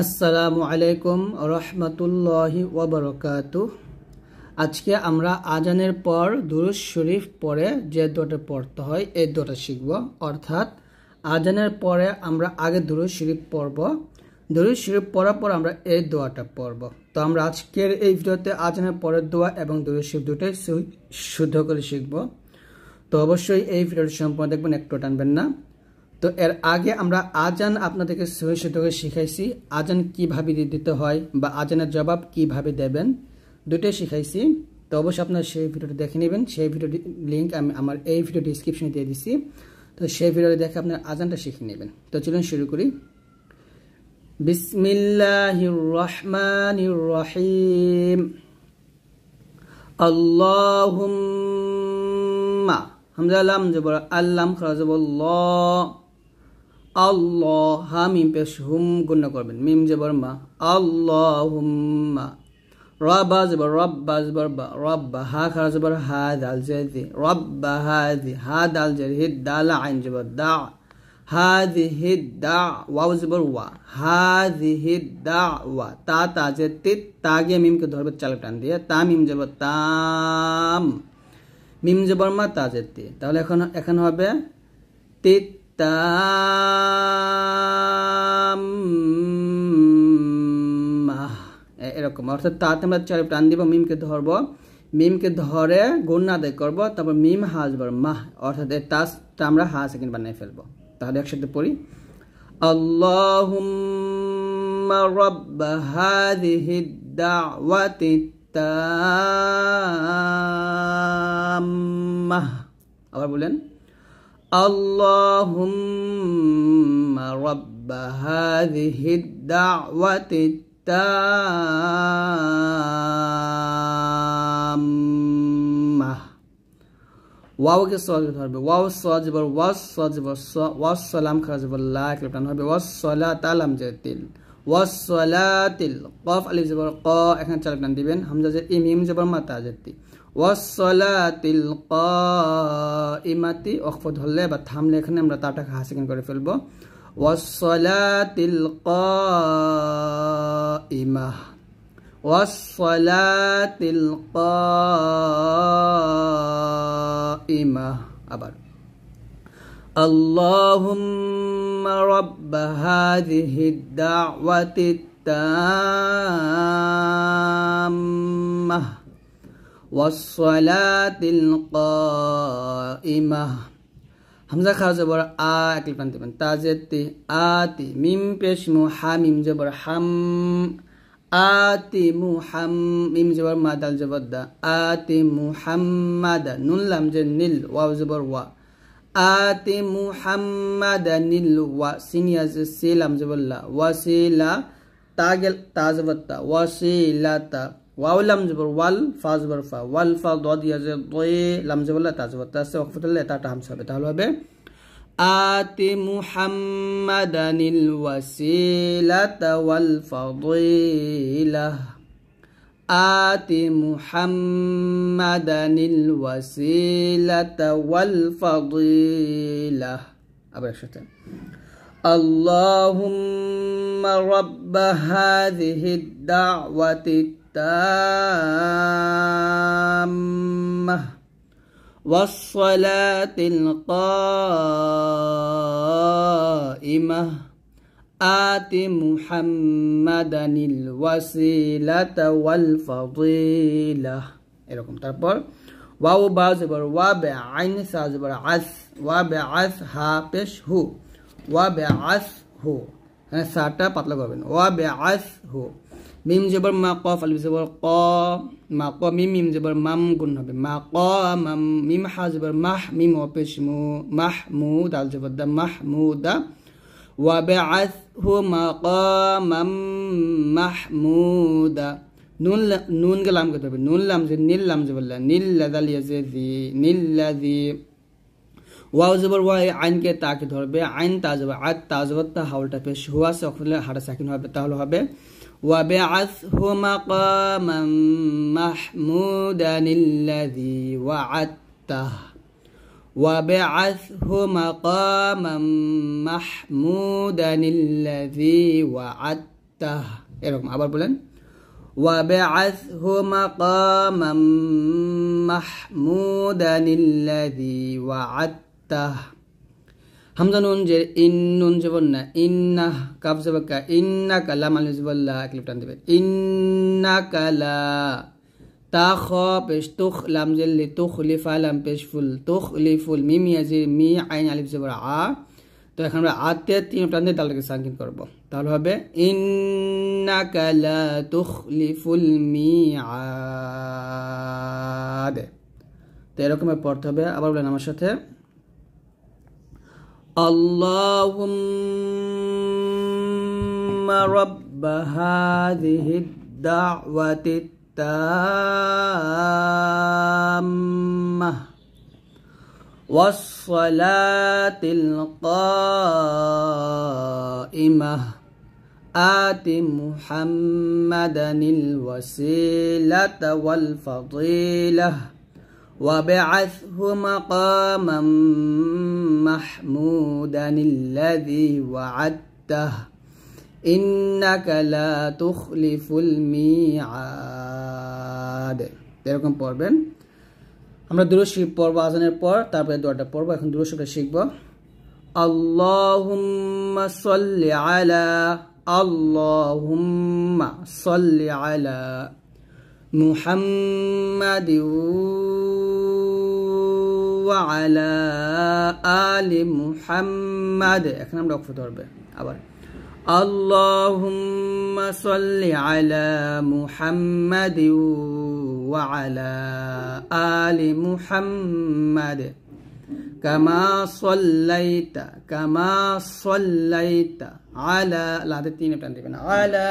আসসালামু আলাইকুম রহমতুল্লাহি ওবরকাত আজকে আমরা আজানের পর দুরুজ শরীফ পরে যে দোটা পড়তে হয়, এই দোটা শিখব। অর্থাৎ আজানের পরে আমরা আগে দুরুজ শরীফ পড়ব। দুরুজ শরীফ পড়ার পর আমরা এই দোয়াটা পড়ব। তো আমরা আজকের এই ভিডিওতে আজানের পরের দোয়া এবং দুরুজ শরীফ দুটোই শুদ্ধ করে শিখব। তো অবশ্যই এই ভিডিওটি সম্পূর্ণ দেখবেন, একটু টানবেন না। তো এর আগে আমরা আজান আপনাদেরকে সহি করে শিখাইছি। আজান কীভাবে দিতে হয় বা আজানের জবাব কীভাবে দেবেন দুটোই শিখাইছি। তো অবশ্যই আপনারা সেই ভিডিওটি দেখে নেবেন। সেই ভিডিওটি লিঙ্ক আমি আমার এই ভিডিও ডিসক্রিপশনে দিয়ে দিছি। তো সেই ভিডিওটি দেখে আপনার আজানটা শিখে নেবেন। তো চলুন শুরু করি। বিসমিল্লাহির রহমানির রহিম। আল্লাহুম্মা। হামজা লাম জবর আল্লাম আল্লাহ হা মিম পেশ হুম গণ্য করবেন। মিম যে মা। আল্লাহ হুম্মা রব্বা জেবর রব্বা জেবর বা রব্বা হা খারা যেবার হা দাল জেদি রব্বা হা দি, হা দাল জের হিদ দাল আইন জেবর দা। হা দি, হিদ দা, ওয়াও জেবর ওয়া। হা দি, হিদ দা, ওয়া। তা তা যে তে, তা গিয়ে মিমকে ধরবে চালক টান দিয়ে। তা মিম জেবর তাম। মিম জেবর মা, তা জেতি তাহলে এখন এখন হবে তিত এরকম অর্থাৎ তাতে আমরা চাল টান দিব মিমকে ধরব মিমকে ধরে গুণ আদায় করব তারপর মিম হাজবার মাহ অর্থাৎ এই তাসটা আমরা হা সেকেন্ড বানিয়ে ফেলব তাহলে একসাথে পড়ি আল্লাহুম্মা রাব্ব হাযিহি দাওয়াতি তাম্মাহ আবার বলেন আল্লাহুম্মা রাব্ব হাযিহি দাওয়াতি তাম্মাহ ওয়াওকে সজ ধরবে ওয়াও সজ বর ওয়াস সজ বর ওয়াস সালাম খাজ বর লা ক্লিপটান হবে ওয়াস সালাত আলাম জাতিল ওয়াস সালাতিল কফ আলিফ জবর ক এখানে চার টান দিবেন হামজা যে ইম ইম জবর মাতা জাতি ওয়াস সালাতিল ক ইমাতি অক্ফ ধরলে বা থামলে এখানে আমরা তাটাকে হাসিকেন করে ফেলবো ওয়াস সালাতিল ক ইমাহ والصلاة القائمة أبر اللهم رب هذه الدعوة التامة والصلاة القائمة. حمزة خا بر آ أكل بنت بنت آتي آتي ميم بيش موحى ميم حم آتي محمد ميم جبر مادل جبر دا آتي محمد نون لام جنيل واو زبر وا. آت نيل الوسيلة سيلا زبلا وسيلة تاجل تازبتا وسيلة تا لم زبر وال فاز برفا وال فا ضاد يزر ضي لم زبلا لا تزبر وقفت الله تاتا هم سابت هلو بي آت محمدا الوسيلة والفضيلة. آت محمدا الوسيلة والفضيلة. اللهم رب هذه الدعوة التامة والصلاة القائمة آت محمدا الوسيلة والفضيلة এরকম তারপর ওয়াও বা জবর ওয়া বে আইন সা জবর আস ওয়া বে আস হা পেশ হু ওয়া বে আস হু হ্যাঁ সাটা পাতলা করবেন ওয়া বে আস হু মিম জবর মা কফ আলিফ জবর ক মা ক মিম মিম জবর মাম গুণ হবে মা ক মাম মিম হা জবর মাহ মিম অপেশ মু মাহ মু দাল জবর দা মাহ মু দা وبعثه مقاما محمودا নুন নুন কে লাম করতে হবে নুন লাম যে নীল লাম যে বললা নীল লাদাল ইয়াজি নীল লাদি ওয়াও জবর ওয়াই আইন কে তাকে ধরবে আইন তা জবর আত তা জবর তা হাউলটা পেশ হুয়া সে অক্ষরে হাড়া সাকিন হবে তাহলে হবে وبعثه مقاما محمودا الذي وعدته وبعثه مقاما محمودا الذي وعدته ওয়াআত্তাহ এরকম আবার বলেন وابعثه مقاما محمودا الذي وعدته হামজা নুন যে ইন নুন জবন না ইন্না কাব জবকা ইন্না কালা মাল জবল্লা ক্লিপ টান দেবেন ইন্না কালা তা খ পেশ তুখ লাম জেল্লি তুখ লিফা লাম পেশ ফুল তুখ লিফুল মি মিয়াজির মি আইন আলিফ জবর আ তো এখন আমরা আতে তিন টান দিয়ে তালটাকে সাংকিন করব তাহলে হবে ইন্নাকা লা তুখলিফুল মিআদ তো এরকম পড়তে হবে আবার বলেন আমার সাথে اللهم رب هذه الدعوة التامة والصلاة القائمة. آت محمدا الوسيلة والفضيلة. وابعثه مقاما محمودا الذي وعدته. ইন্নাকা লা তুখলিফুল মিআদ এরকম পড়বেন। আমরা দুরুশরীফ পড়ব আজানের পর, তারপরে দোয়াটা পড়ব। এখন দুরুশরীফটা শিখব। আল্লাহুম্মা সাল্লি আলা, আল্লাহুম্মা সাল্লি আলা মুহাম্মাদি ওয়া আলা আলি মুহাম্মাদ। এখন আমরা অক্ষ ধরবে। আবার اللهم صل على محمد وعلى آل محمد. كما صليت كما صليت على لا تتين على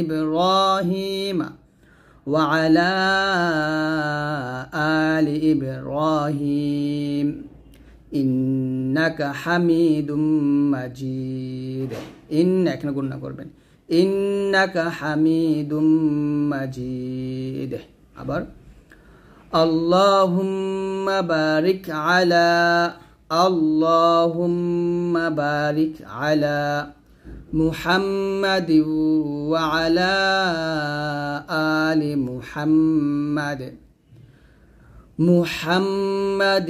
إبراهيم وعلى آل إبراهيم. ইন্নাকা হামিদুম মাজিদ ইন্না এখানে গুণনা করবেন ইন্নাকা হামিদুম মাজিদ আবার আল্লাহুম্মা বারিক আলা আল্লাহুম্মা বারিক আলা محمد وعلى آل محمد محمد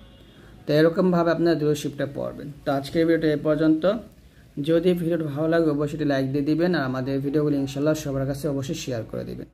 তো এরকমভাবে আপনার আপনারা শিফটটা পড়বেন। তো আজকের ভিডিওটা এ পর্যন্ত। যদি ভিডিওটা ভালো লাগে, অবশ্যই লাইক দিয়ে দিবেন, আর আমাদের ভিডিওগুলি ইনশাল্লাহ সবার কাছে অবশ্যই শেয়ার করে দিবেন।